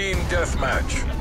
Team deathmatch.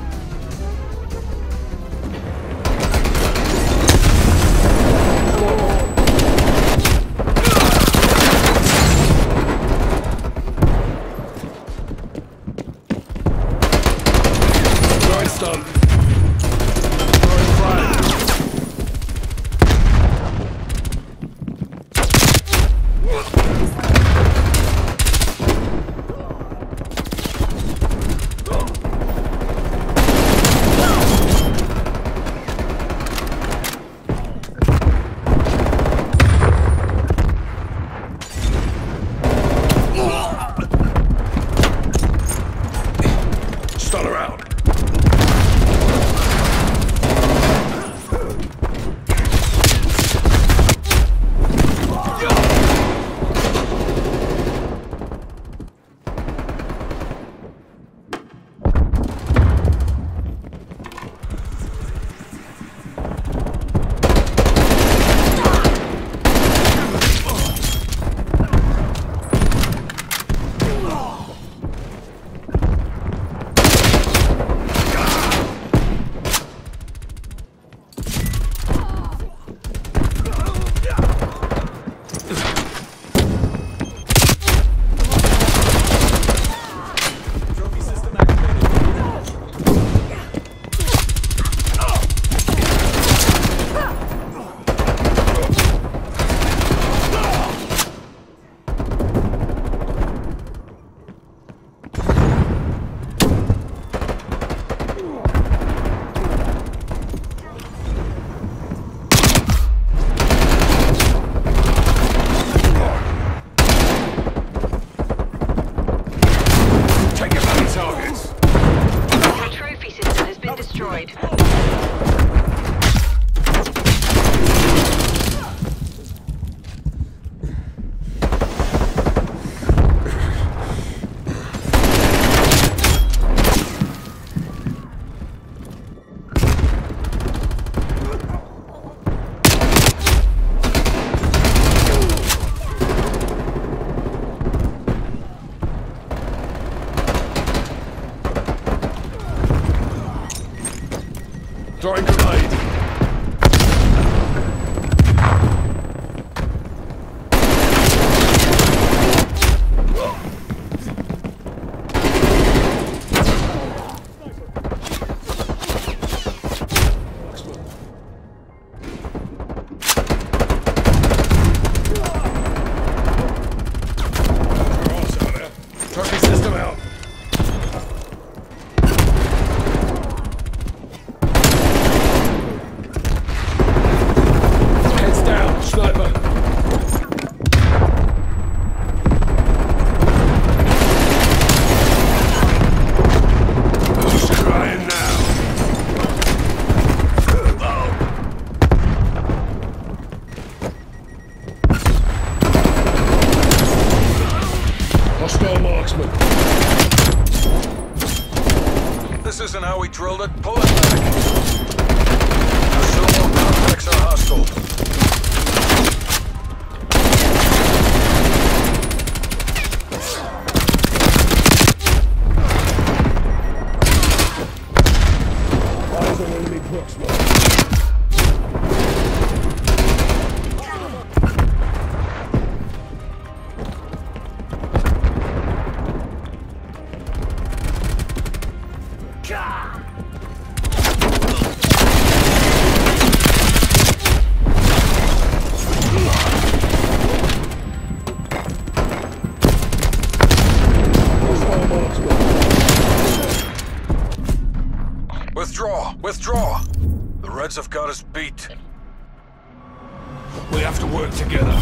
Throwing grenade. This how we drilled it. Pull it Withdraw! The Reds have got us beat. We have to work together.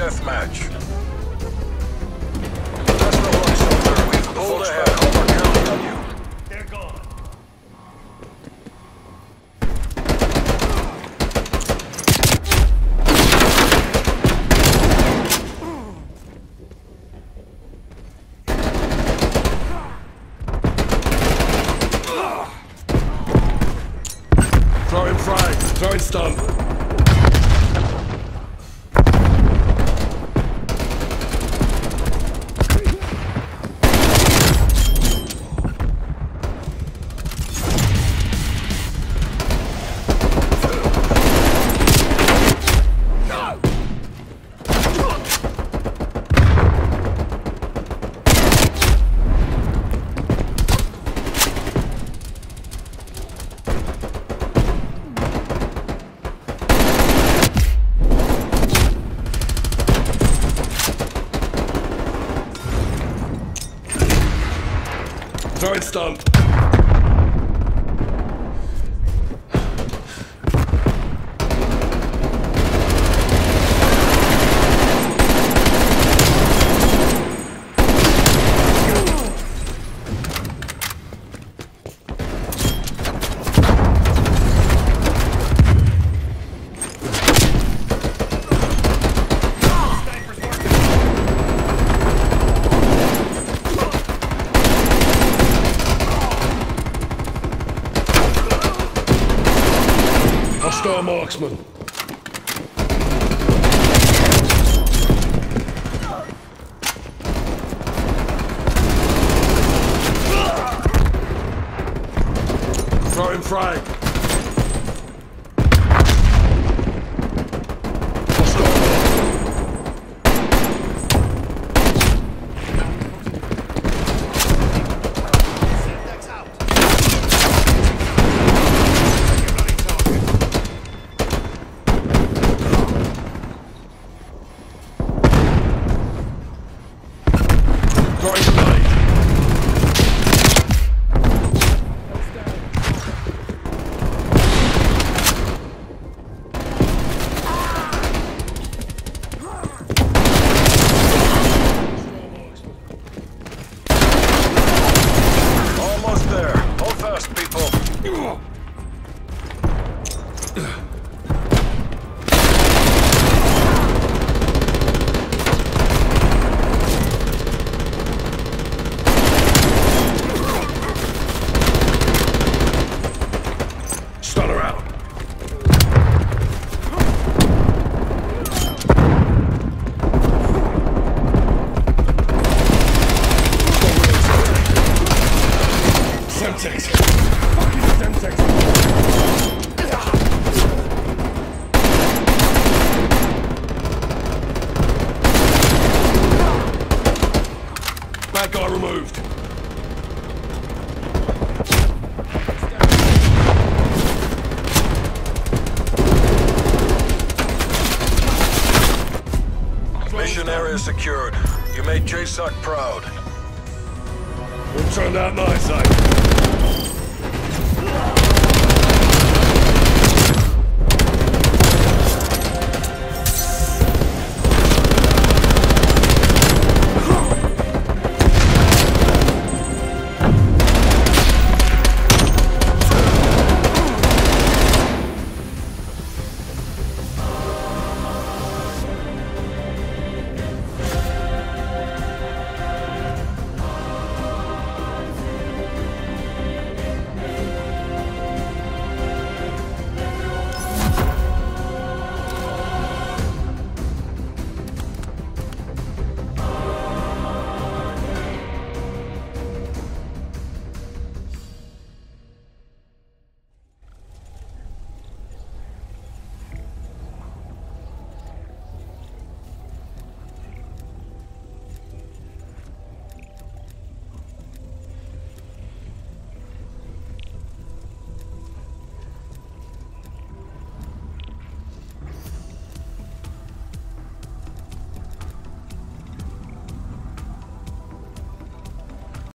Deathmatch. Best of luck, soldier. We've pulled ahead. We're counting on you. They're gone. Throwing frag. Throwing stun. Throwing stun. Hostile marksman. Throwing frag. Bad guy removed. Mission area secured. You made JSOC proud. All turned out nice, eh?